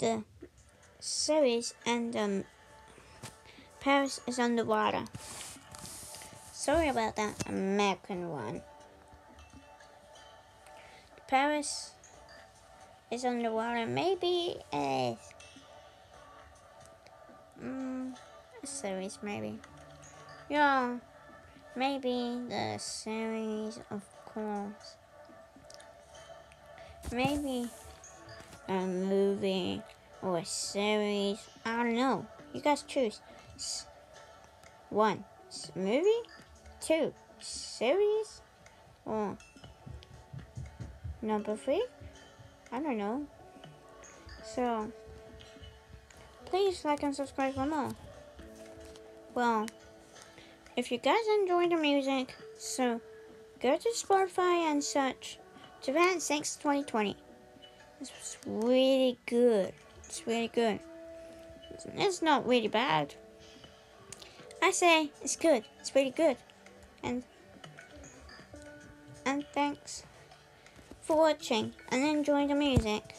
the series and um, Paris is underwater. Sorry about that American one. Paris is underwater. Maybe a, mm, a series, maybe. Yeah, maybe the series, of course. Maybe a movie or a series. I don't know. You guys choose. One movie, two series, or number three. I don't know. So please like and subscribe for more. Well, if you guys enjoy the music, so go to Spotify and search Japan Sinks 2020. Was really good. It's really good. It's not really bad. I say it's good. It's really good. And and thanks for watching and enjoying the music.